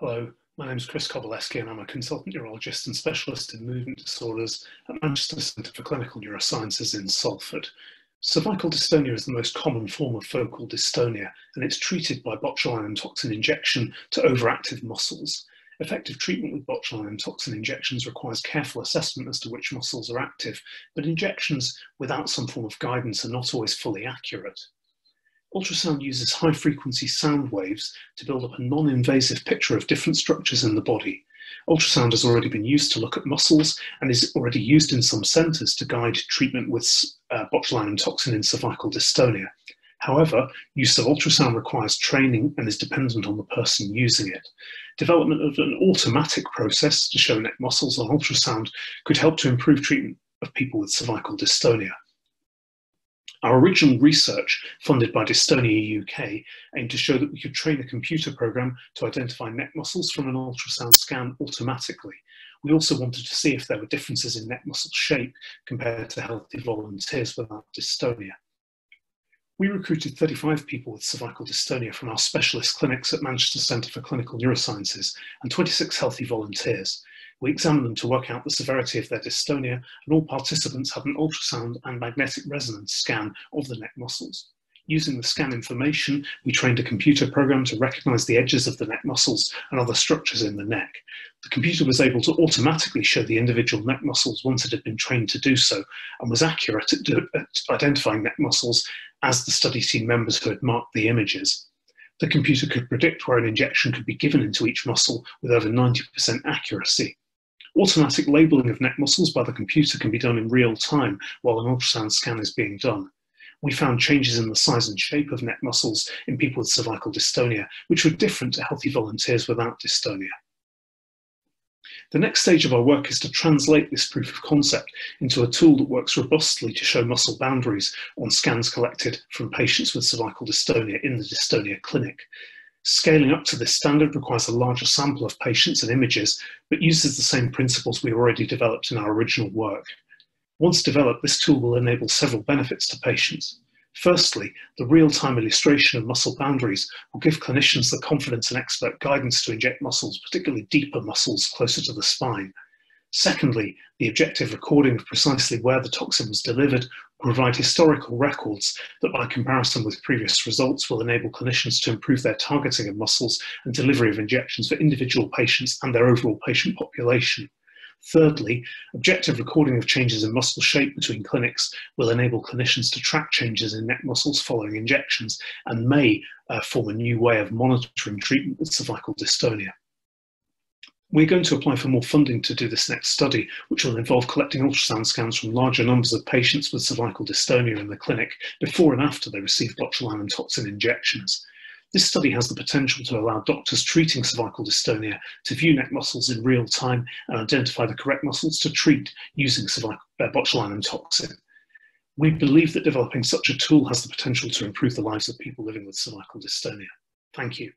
Hello, my name is Chris Kobylecki and I'm a consultant neurologist and specialist in movement disorders at Manchester Centre for Clinical Neurosciences in Salford. Cervical dystonia is the most common form of focal dystonia and it's treated by botulinum toxin injection to overactive muscles. Effective treatment with botulinum toxin injections requires careful assessment as to which muscles are active, but injections without some form of guidance are not always fully accurate. Ultrasound uses high frequency sound waves to build up a non-invasive picture of different structures in the body. Ultrasound has already been used to look at muscles and is already used in some centres to guide treatment with uh, botulinum toxin in cervical dystonia. However, use of ultrasound requires training and is dependent on the person using it. Development of an automatic process to show neck muscles on ultrasound could help to improve treatment of people with cervical dystonia. Our original research, funded by Dystonia UK, aimed to show that we could train a computer program to identify neck muscles from an ultrasound scan automatically. We also wanted to see if there were differences in neck muscle shape compared to healthy volunteers without dystonia. We recruited 35 people with cervical dystonia from our specialist clinics at Manchester Centre for Clinical Neurosciences and 26 healthy volunteers. We examined them to work out the severity of their dystonia, and all participants had an ultrasound and magnetic resonance scan of the neck muscles. Using the scan information, we trained a computer program to recognize the edges of the neck muscles and other structures in the neck. The computer was able to automatically show the individual neck muscles once it had been trained to do so, and was accurate at, at identifying neck muscles as the study team members who had marked the images. The computer could predict where an injection could be given into each muscle with over 90% accuracy. Automatic labeling of neck muscles by the computer can be done in real time while an ultrasound scan is being done. We found changes in the size and shape of neck muscles in people with cervical dystonia, which were different to healthy volunteers without dystonia. The next stage of our work is to translate this proof of concept into a tool that works robustly to show muscle boundaries on scans collected from patients with cervical dystonia in the dystonia clinic. Scaling up to this standard requires a larger sample of patients and images, but uses the same principles we already developed in our original work. Once developed, this tool will enable several benefits to patients. Firstly, the real-time illustration of muscle boundaries will give clinicians the confidence and expert guidance to inject muscles, particularly deeper muscles closer to the spine. Secondly, the objective recording of precisely where the toxin was delivered provide historical records that by comparison with previous results will enable clinicians to improve their targeting of muscles and delivery of injections for individual patients and their overall patient population. Thirdly, objective recording of changes in muscle shape between clinics will enable clinicians to track changes in neck muscles following injections and may uh, form a new way of monitoring treatment with cervical dystonia. We're going to apply for more funding to do this next study, which will involve collecting ultrasound scans from larger numbers of patients with cervical dystonia in the clinic before and after they receive botulinum toxin injections. This study has the potential to allow doctors treating cervical dystonia to view neck muscles in real time and identify the correct muscles to treat using uh, botulinum toxin. We believe that developing such a tool has the potential to improve the lives of people living with cervical dystonia. Thank you.